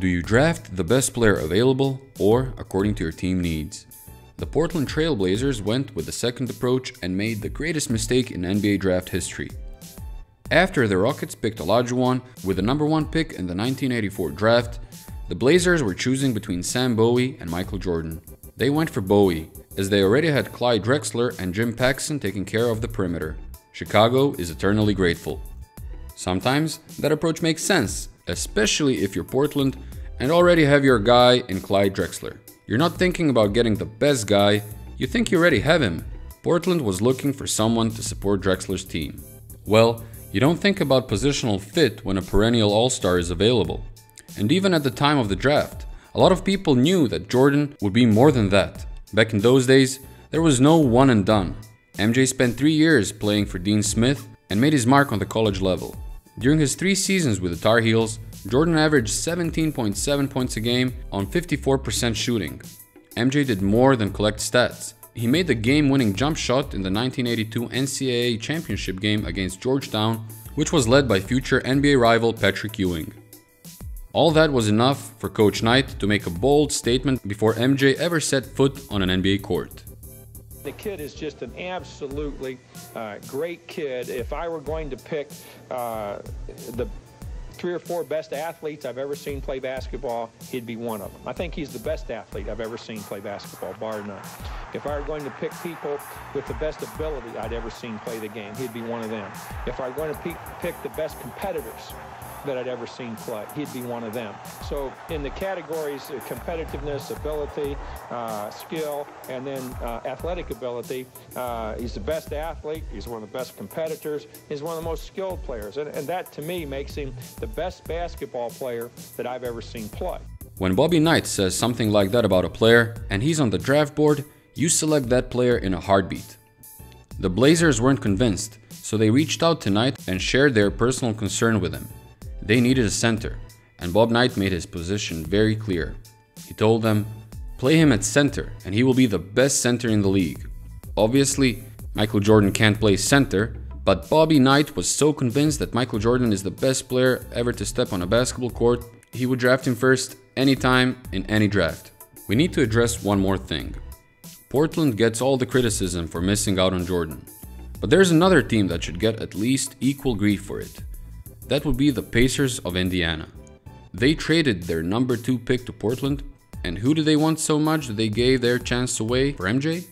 Do you draft the best player available or according to your team needs? The Portland Trailblazers went with the second approach and made the greatest mistake in NBA draft history. After the Rockets picked Olajuwon with the number one pick in the 1984 draft, the Blazers were choosing between Sam Bowie and Michael Jordan. They went for Bowie, as they already had Clyde Drexler and Jim Paxson taking care of the perimeter. Chicago is eternally grateful. Sometimes that approach makes sense, especially if you're Portland and already have your guy in Clyde Drexler. You're not thinking about getting the best guy, you think you already have him. Portland was looking for someone to support Drexler's team. Well, you don't think about positional fit when a perennial all star is available. And even at the time of the draft, a lot of people knew that Jordan would be more than that. Back in those days, there was no one and done. MJ spent three years playing for Dean Smith and made his mark on the college level. During his three seasons with the Tar Heels, Jordan averaged 17.7 points a game on 54% shooting. MJ did more than collect stats. He made the game winning jump shot in the 1982 NCAA championship game against Georgetown, which was led by future NBA rival Patrick Ewing. All that was enough for Coach Knight to make a bold statement before MJ ever set foot on an NBA court. The kid is just an absolutely uh, great kid. If I were going to pick uh, the three or four best athletes I've ever seen play basketball, he'd be one of them. I think he's the best athlete I've ever seen play basketball, bar none. If I were going to pick people with the best ability I'd ever seen play the game, he'd be one of them. If I were going to pick, pick the best competitors that I'd ever seen play. He'd be one of them. So in the categories of competitiveness, ability, uh, skill, and then uh, athletic ability, uh, he's the best athlete. He's one of the best competitors. He's one of the most skilled players. And, and that, to me, makes him the best basketball player that I've ever seen play. When Bobby Knight says something like that about a player and he's on the draft board, you select that player in a heartbeat. The Blazers weren't convinced, so they reached out to Knight and shared their personal concern with him. They needed a center, and Bob Knight made his position very clear. He told them, play him at center, and he will be the best center in the league. Obviously, Michael Jordan can't play center, but Bobby Knight was so convinced that Michael Jordan is the best player ever to step on a basketball court, he would draft him first anytime in any draft. We need to address one more thing. Portland gets all the criticism for missing out on Jordan. But there's another team that should get at least equal grief for it. That would be the Pacers of Indiana. They traded their number 2 pick to Portland, and who do they want so much that they gave their chance away for MJ?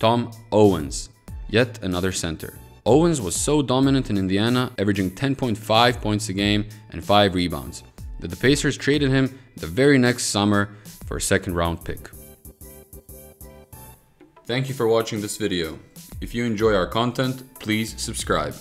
Tom Owens, yet another center. Owens was so dominant in Indiana, averaging 10.5 points a game and 5 rebounds, that the Pacers traded him the very next summer for a second round pick. Thank you for watching this video. If you enjoy our content, please subscribe.